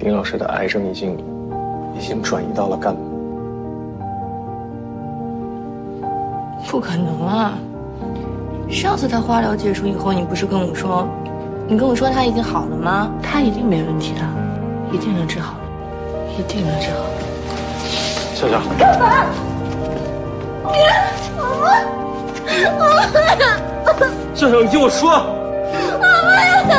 林老师的癌症已经，已经转移到了肝。不可能啊！上次他化疗结束以后，你不是跟我说，你跟我说他已经好了吗？他一定没问题的，一定能治好，一定能治好。笑笑，干嘛？别！笑笑，你听我说。我不要。